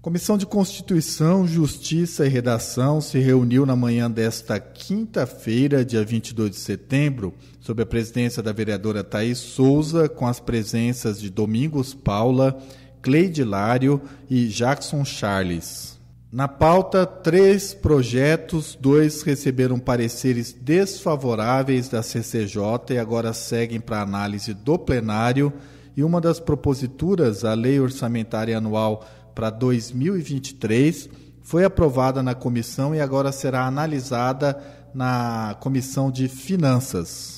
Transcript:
Comissão de Constituição, Justiça e Redação se reuniu na manhã desta quinta-feira, dia 22 de setembro, sob a presidência da vereadora Thaís Souza, com as presenças de Domingos Paula, Cleide Lário e Jackson Charles. Na pauta, três projetos, dois receberam pareceres desfavoráveis da CCJ e agora seguem para análise do plenário, e uma das proposituras, a Lei Orçamentária Anual para 2023 foi aprovada na comissão e agora será analisada na Comissão de Finanças.